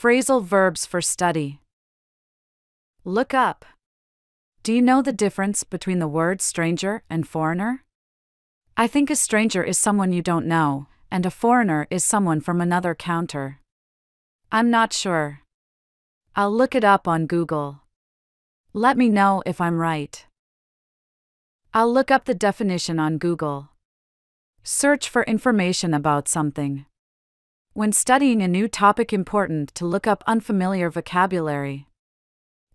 Phrasal verbs for study. Look up. Do you know the difference between the words stranger and foreigner? I think a stranger is someone you don't know, and a foreigner is someone from another counter. I'm not sure. I'll look it up on Google. Let me know if I'm right. I'll look up the definition on Google. Search for information about something. When studying a new topic, important to look up unfamiliar vocabulary.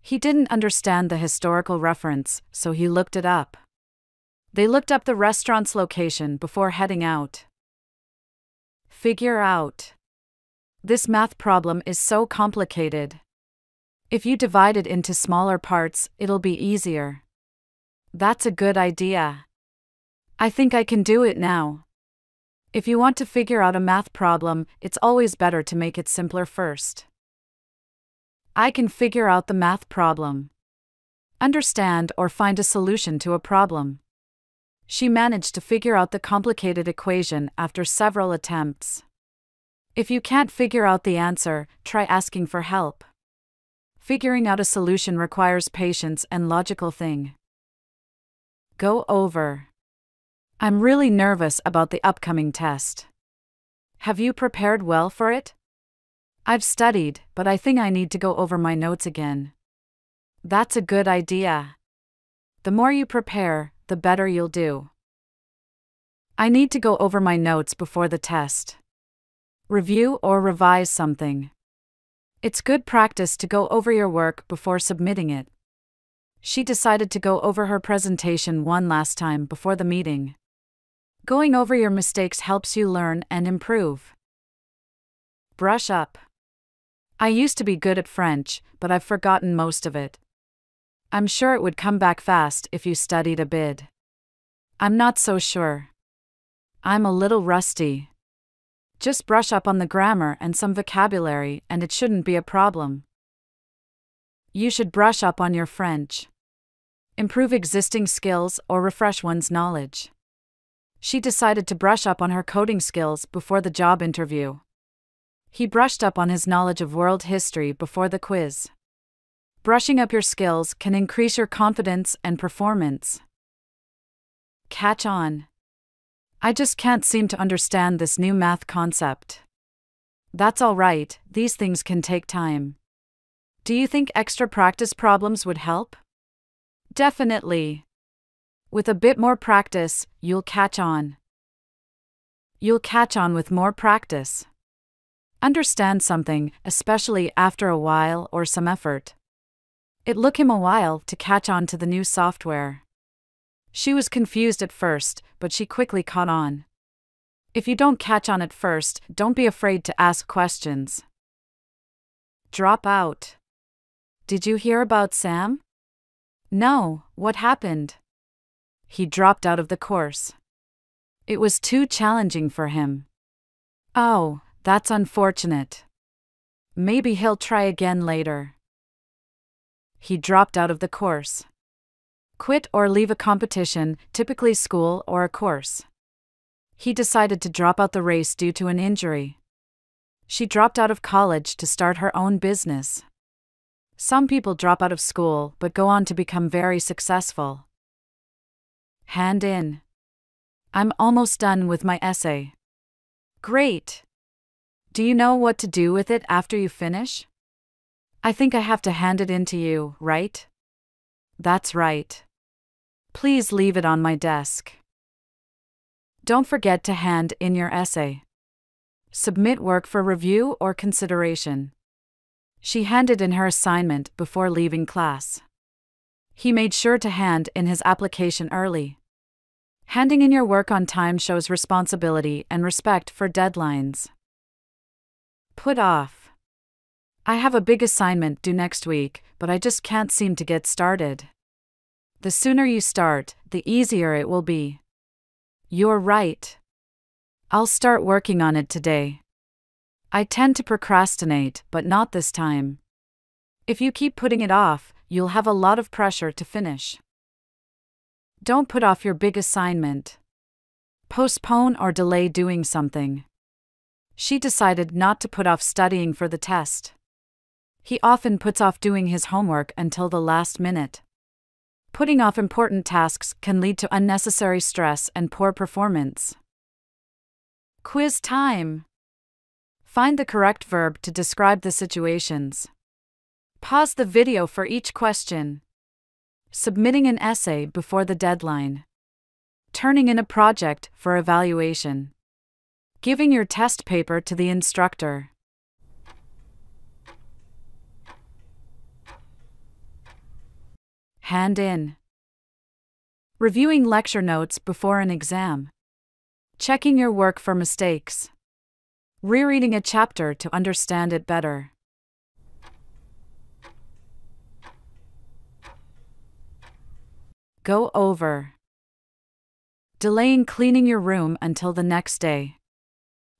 He didn't understand the historical reference, so he looked it up. They looked up the restaurant's location before heading out. Figure out. This math problem is so complicated. If you divide it into smaller parts, it'll be easier. That's a good idea. I think I can do it now. If you want to figure out a math problem, it's always better to make it simpler first. I can figure out the math problem. Understand or find a solution to a problem. She managed to figure out the complicated equation after several attempts. If you can't figure out the answer, try asking for help. Figuring out a solution requires patience and logical thing. Go over. I'm really nervous about the upcoming test. Have you prepared well for it? I've studied, but I think I need to go over my notes again. That's a good idea. The more you prepare, the better you'll do. I need to go over my notes before the test. Review or revise something. It's good practice to go over your work before submitting it. She decided to go over her presentation one last time before the meeting. Going over your mistakes helps you learn and improve. Brush up. I used to be good at French, but I've forgotten most of it. I'm sure it would come back fast if you studied a bit. I'm not so sure. I'm a little rusty. Just brush up on the grammar and some vocabulary, and it shouldn't be a problem. You should brush up on your French. Improve existing skills or refresh one's knowledge. She decided to brush up on her coding skills before the job interview. He brushed up on his knowledge of world history before the quiz. Brushing up your skills can increase your confidence and performance. Catch on. I just can't seem to understand this new math concept. That's alright, these things can take time. Do you think extra practice problems would help? Definitely. With a bit more practice, you'll catch on. You'll catch on with more practice understand something, especially after a while or some effort. It took him a while to catch on to the new software. She was confused at first, but she quickly caught on. If you don't catch on at first, don't be afraid to ask questions. Drop out. Did you hear about Sam? No, what happened? He dropped out of the course. It was too challenging for him. Oh, that's unfortunate. Maybe he'll try again later. He dropped out of the course. Quit or leave a competition, typically school or a course. He decided to drop out the race due to an injury. She dropped out of college to start her own business. Some people drop out of school but go on to become very successful. Hand in. I'm almost done with my essay. Great. Do you know what to do with it after you finish? I think I have to hand it in to you, right? That's right. Please leave it on my desk. Don't forget to hand in your essay. Submit work for review or consideration. She handed in her assignment before leaving class. He made sure to hand in his application early. Handing in your work on time shows responsibility and respect for deadlines. Put off. I have a big assignment due next week, but I just can't seem to get started. The sooner you start, the easier it will be. You're right. I'll start working on it today. I tend to procrastinate, but not this time. If you keep putting it off, you'll have a lot of pressure to finish. Don't put off your big assignment. Postpone or delay doing something. She decided not to put off studying for the test. He often puts off doing his homework until the last minute. Putting off important tasks can lead to unnecessary stress and poor performance. Quiz time. Find the correct verb to describe the situations. Pause the video for each question. Submitting an essay before the deadline. Turning in a project for evaluation. Giving your test paper to the instructor. Hand in. Reviewing lecture notes before an exam. Checking your work for mistakes. Rereading a chapter to understand it better. Go over. Delaying cleaning your room until the next day.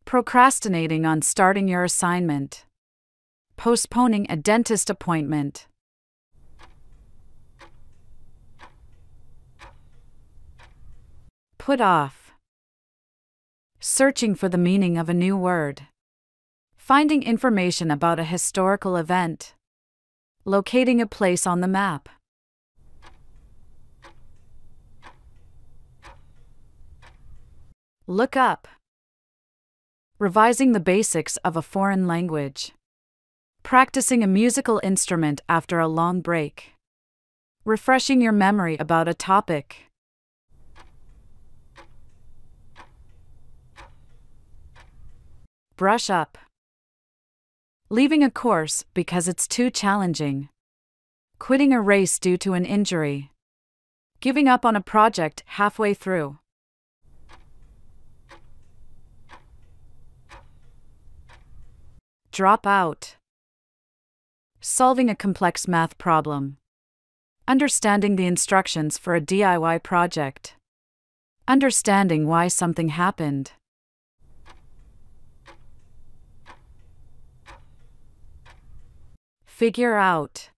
Procrastinating on starting your assignment. Postponing a dentist appointment. Put off. Searching for the meaning of a new word. Finding information about a historical event. Locating a place on the map. Look up. Revising the basics of a foreign language. Practicing a musical instrument after a long break. Refreshing your memory about a topic. Brush up. Leaving a course because it's too challenging. Quitting a race due to an injury. Giving up on a project halfway through. Drop out. Solving a complex math problem. Understanding the instructions for a DIY project. Understanding why something happened. Figure out.